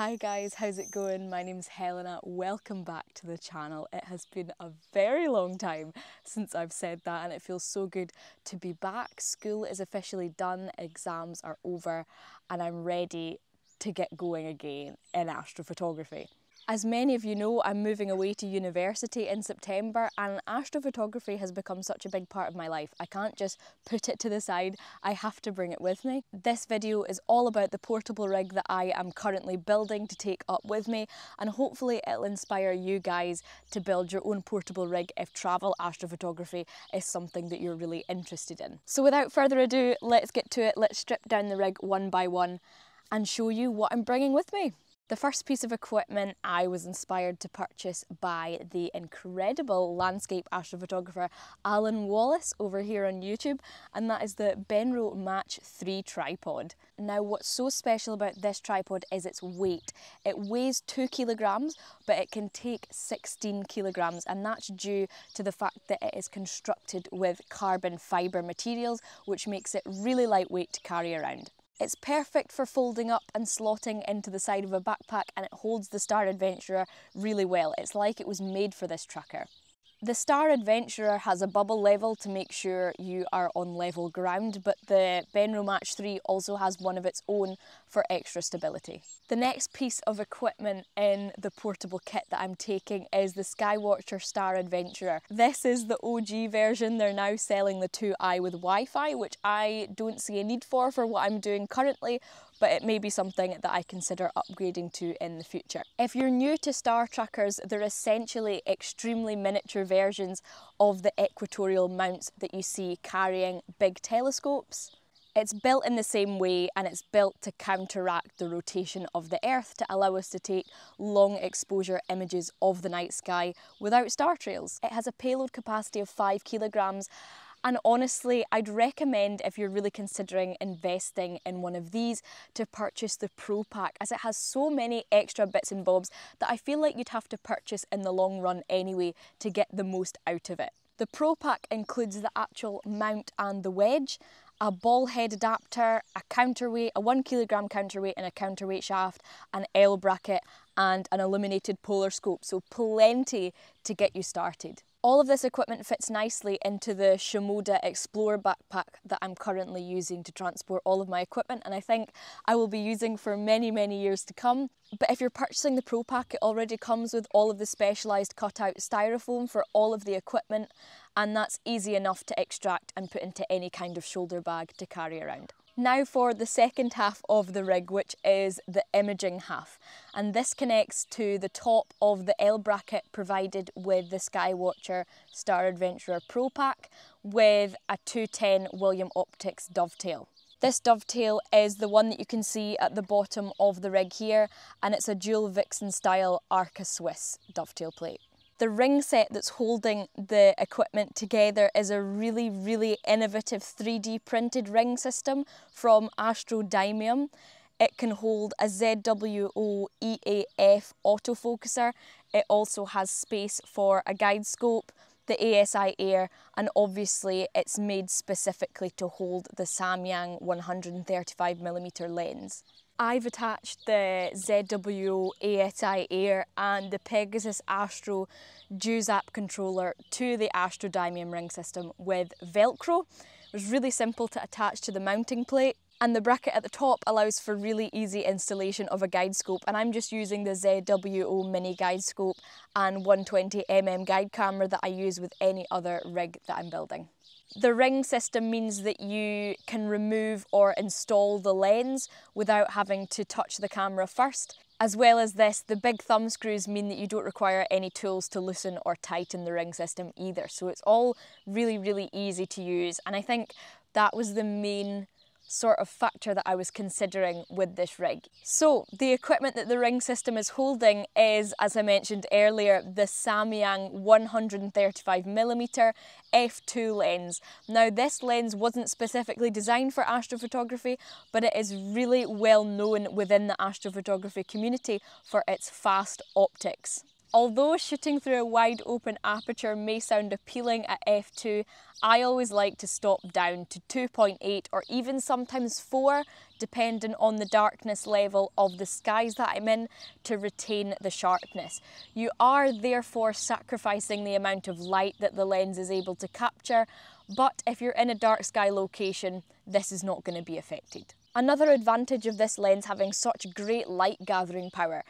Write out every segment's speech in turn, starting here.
Hi guys, how's it going? My name's Helena. Welcome back to the channel. It has been a very long time since I've said that and it feels so good to be back. School is officially done, exams are over and I'm ready to get going again in astrophotography. As many of you know, I'm moving away to university in September and astrophotography has become such a big part of my life. I can't just put it to the side, I have to bring it with me. This video is all about the portable rig that I am currently building to take up with me and hopefully it'll inspire you guys to build your own portable rig if travel astrophotography is something that you're really interested in. So without further ado, let's get to it. Let's strip down the rig one by one and show you what I'm bringing with me. The first piece of equipment I was inspired to purchase by the incredible landscape astrophotographer Alyn Wallace over here on YouTube, and that is the Benro Mach 3 tripod. Now, what's so special about this tripod is its weight. It weighs 2 kilograms, but it can take 16 kilograms, and that's due to the fact that it is constructed with carbon fibre materials, which makes it really lightweight to carry around. It's perfect for folding up and slotting into the side of a backpack and it holds the Star Adventurer really well. It's like it was made for this tracker. The Star Adventurer has a bubble level to make sure you are on level ground, but the Benro Mach 3 also has one of its own for extra stability. The next piece of equipment in the portable kit that I'm taking is the Skywatcher Star Adventurer. This is the OG version, they're now selling the 2i with Wi-Fi, which I don't see a need for for what I'm doing currently, but it may be something that I consider upgrading to in the future. If you're new to star trackers, they're essentially extremely miniature versions of the equatorial mounts that you see carrying big telescopes. It's built in the same way and it's built to counteract the rotation of the Earth to allow us to take long exposure images of the night sky without star trails. It has a payload capacity of 5 kilograms and honestly, I'd recommend if you're really considering investing in one of these to purchase the Pro Pack as it has so many extra bits and bobs that I feel like you'd have to purchase in the long run anyway to get the most out of it. The Pro Pack includes the actual mount and the wedge, a ball head adapter, a counterweight, a one kilogram counterweight and a counterweight shaft, an L bracket and an illuminated polar scope, so plenty to get you started. All of this equipment fits nicely into the Shimoda Explorer backpack that I'm currently using to transport all of my equipment and I think I will be using for many, many years to come. But if you're purchasing the Pro Pack, it already comes with all of the specialised cutout styrofoam for all of the equipment and that's easy enough to extract and put into any kind of shoulder bag to carry around. Now for the second half of the rig, which is the imaging half. And this connects to the top of the L bracket provided with the Skywatcher Star Adventurer Pro Pack with a 210 William Optics dovetail. This dovetail is the one that you can see at the bottom of the rig here and it's a dual Vixen style Arca Swiss dovetail plate. The ring set that's holding the equipment together is a really, really innovative 3D printed ring system from Astrodymium. It can hold a ZWO EAF autofocuser. It also has space for a guide scope, the ASI Air, and obviously it's made specifically to hold the Samyang 135mm lens. I've attached the ZWO ASI Air and the Pegasus Astro Dew Zap controller to the Astro Astrodymium ring system with Velcro. It was really simple to attach to the mounting plate and the bracket at the top allows for really easy installation of a guide scope and I'm just using the ZWO mini guide scope and 120mm guide camera that I use with any other rig that I'm building. The ring system means that you can remove or install the lens without having to touch the camera first. As well as this, the big thumb screws mean that you don't require any tools to loosen or tighten the ring system either. So it's all really, really easy to use. And I think that was the main sort of factor that I was considering with this rig. So the equipment that the ring system is holding is, as I mentioned earlier, the Samyang 135mm f2 lens. Now this lens wasn't specifically designed for astrophotography, but it is really well known within the astrophotography community for its fast optics. Although shooting through a wide open aperture may sound appealing at f2, I always like to stop down to 2.8 or even sometimes 4 depending on the darkness level of the skies that I'm in to retain the sharpness. You are therefore sacrificing the amount of light that the lens is able to capture, but if you're in a dark sky location, this is not going to be affected. Another advantage of this lens having such great light gathering power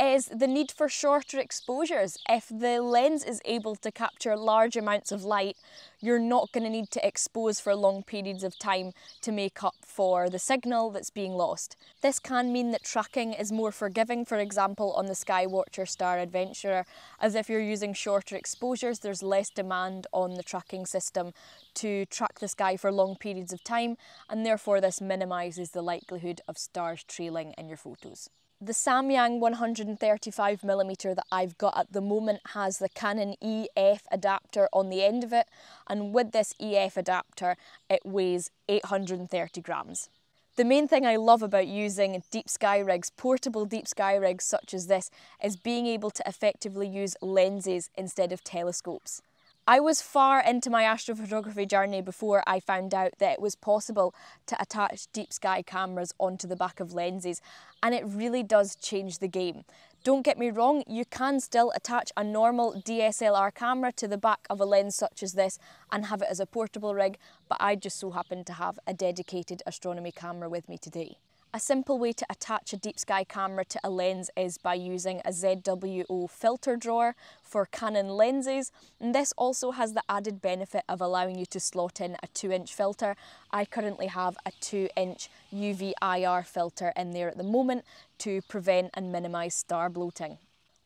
is the need for shorter exposures. If the lens is able to capture large amounts of light, you're not going to need to expose for long periods of time to make up for the signal that's being lost. This can mean that tracking is more forgiving, for example, on the Skywatcher Star Adventurer, as if you're using shorter exposures, there's less demand on the tracking system to track the sky for long periods of time, and therefore this minimises the likelihood of stars trailing in your photos. The Samyang 135mm that I've got at the moment has the Canon EF adapter on the end of it and with this EF adapter it weighs 830 grams. The main thing I love about using deep sky rigs, portable deep sky rigs such as this, is being able to effectively use lenses instead of telescopes. I was far into my astrophotography journey before I found out that it was possible to attach deep sky cameras onto the back of lenses, and it really does change the game. Don't get me wrong, you can still attach a normal DSLR camera to the back of a lens such as this and have it as a portable rig, but I just so happen to have a dedicated astronomy camera with me today. A simple way to attach a deep sky camera to a lens is by using a ZWO filter drawer for Canon lenses and this also has the added benefit of allowing you to slot in a 2 inch filter. I currently have a 2 inch UV IR filter in there at the moment to prevent and minimise star bloating.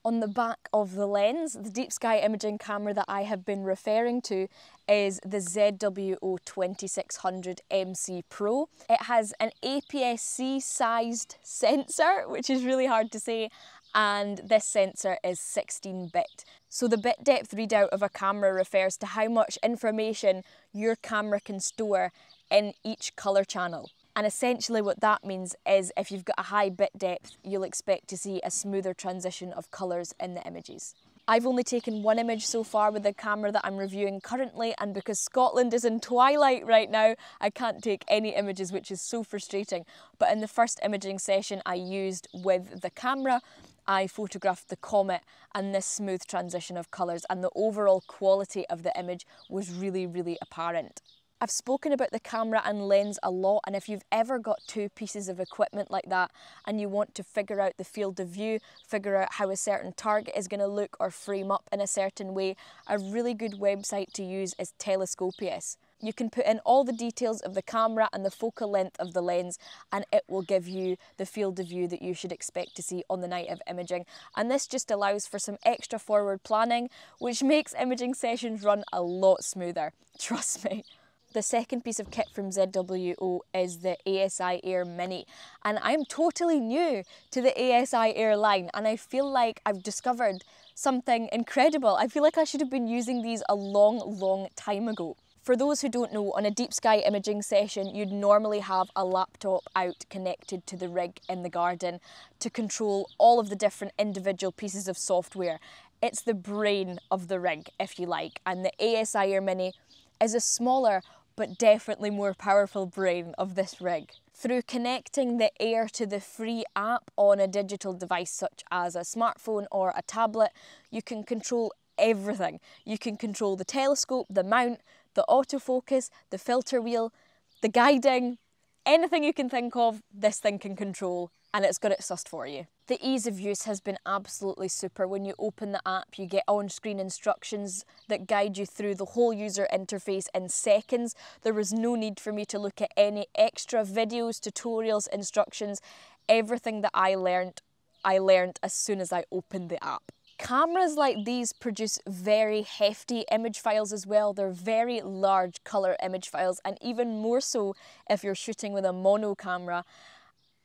On the back of the lens, the deep sky imaging camera that I have been referring to is the ZWO 2600 MC Pro. It has an APS-C sized sensor, which is really hard to say, and this sensor is 16-bit. So the bit depth readout of a camera refers to how much information your camera can store in each colour channel. And essentially what that means is if you've got a high bit depth, you'll expect to see a smoother transition of colours in the images. I've only taken one image so far with the camera that I'm reviewing currently and because Scotland is in twilight right now, I can't take any images which is so frustrating. But in the first imaging session I used with the camera, I photographed the comet and this smooth transition of colours and the overall quality of the image was really, really apparent. I've spoken about the camera and lens a lot and if you've ever got two pieces of equipment like that and you want to figure out the field of view, figure out how a certain target is going to look or frame up in a certain way, a really good website to use is Telescopius. You can put in all the details of the camera and the focal length of the lens and it will give you the field of view that you should expect to see on the night of imaging. And this just allows for some extra forward planning, which makes imaging sessions run a lot smoother. Trust me. The second piece of kit from ZWO is the ASI Air Mini and I'm totally new to the ASI Air line and I feel like I've discovered something incredible. I feel like I should have been using these a long, long time ago. For those who don't know, on a deep sky imaging session, you'd normally have a laptop out connected to the rig in the garden to control all of the different individual pieces of software. It's the brain of the rig, if you like, and the ASI Air Mini is a smaller but definitely more powerful brain of this rig. Through connecting the Air to the free app on a digital device such as a smartphone or a tablet, you can control everything. You can control the telescope, the mount, the autofocus, the filter wheel, the guiding, anything you can think of, this thing can control and it's got it sussed for you. The ease of use has been absolutely super. When you open the app, you get on-screen instructions that guide you through the whole user interface in seconds. There was no need for me to look at any extra videos, tutorials, instructions. Everything that I learned, I learned as soon as I opened the app. Cameras like these produce very hefty image files as well. They're very large colour image files and even more so if you're shooting with a mono camera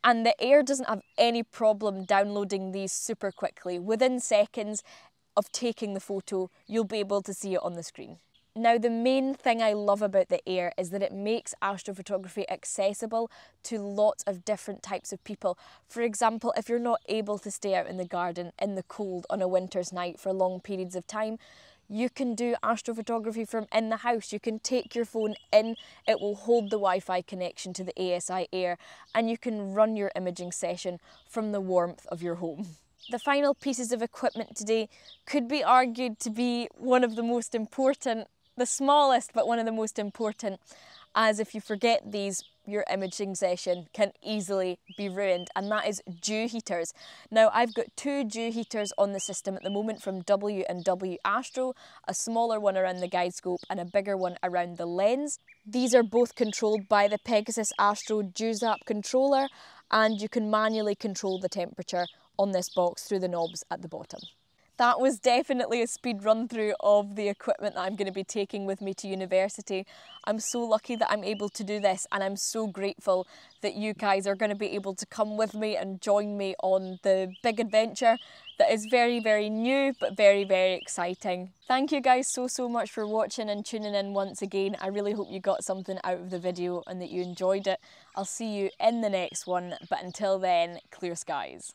and the Air doesn't have any problem downloading these super quickly. Within seconds of taking the photo, you'll be able to see it on the screen. Now, the main thing I love about the Air is that it makes astrophotography accessible to lots of different types of people. For example, if you're not able to stay out in the garden in the cold on a winter's night for long periods of time, you can do astrophotography from in the house. You can take your phone in, it will hold the Wi Fi connection to the ASI Air, and you can run your imaging session from the warmth of your home. The final pieces of equipment today could be argued to be one of the most important, the smallest, but one of the most important, as if you forget these, your imaging session can easily be ruined, and that is dew heaters. Now, I've got two dew heaters on the system at the moment from W and W Astro, a smaller one around the guide scope and a bigger one around the lens. These are both controlled by the Pegasus Astro Dew DewZap controller, and you can manually control the temperature on this box through the knobs at the bottom. That was definitely a speed run through of the equipment that I'm going to be taking with me to university. I'm so lucky that I'm able to do this and I'm so grateful that you guys are going to be able to come with me and join me on the big adventure that is very, very new but very, very exciting. Thank you guys so, so much for watching and tuning in once again. I really hope you got something out of the video and that you enjoyed it. I'll see you in the next one, but until then, clear skies.